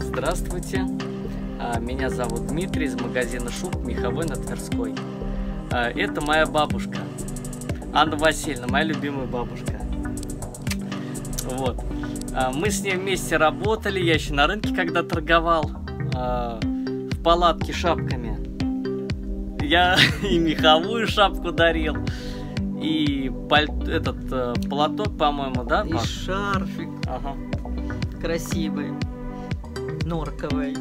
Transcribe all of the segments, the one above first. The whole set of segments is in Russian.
Здравствуйте, А, меня зовут Дмитрий из магазина шуб Меховой на Тверской. А, Это моя бабушка, Анна Васильевна, моя любимая бабушка. Вот. А, Мы с ней вместе работали, я еще на рынке когда торговал, в палатке шапками. Я и меховую шапку дарил, и паль- этот э, платок, по-моему, да, И Маш? шарфик Ага. Красивый, норковый,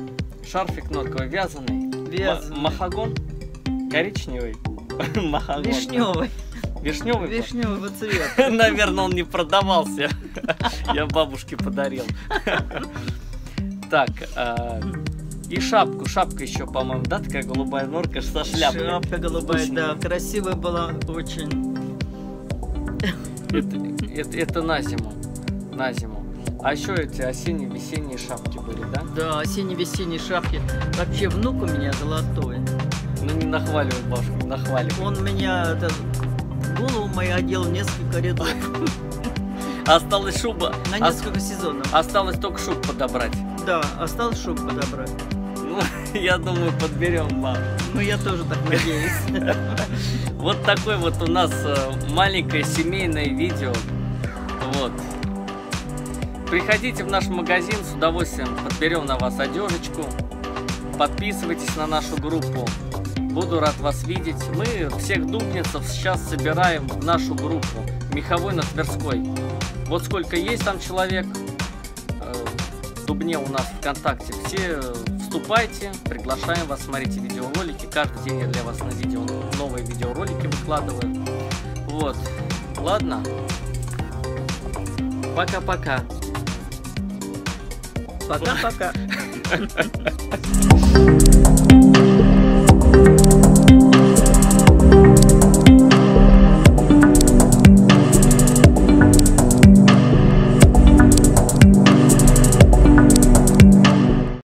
Шарфик норковый, вязаный. вязаный, М- махагон? Коричневый? Махагон. вишневый, Вишневый? был? вишневого цвета. Наверное, он не продавался. Я бабушке подарил. Так, а, и шапку. Шапка еще, по-моему, да, такая голубая норка со шляпой. Шапка голубая, Очень. да, красивая была очень. Это, это- это на зиму. На зиму. А еще эти осенние, весенние шапки были, да? Да, осенне-весенние шапки. Вообще внук у меня золотой. Ну не нахваливай бабушку, не нахваливай. Он меня это, голову мою одел в несколько рядов. Осталась шуба. На несколько сезонов. Осталось только шуб подобрать. Да, осталось шубу подобрать. Ну, я думаю, подберем вам. Ну, я тоже так надеюсь. Вот такое вот у нас э, маленькое семейное видео. Вот. Приходите в наш магазин, с удовольствием подберем на вас одежечку. Подписывайтесь на нашу группу. Буду рад вас видеть. Мы всех дубницев сейчас собираем в нашу группу. Меховой на Тверской. Вот сколько есть там человек э, в Дубне у нас ВКонтакте. Все вступайте, приглашаем вас, смотрите видеоролики. Каждый день я для вас на видео новые видеоролики выкладываю. Вот. Ладно. Пока-пока. Пока-пока.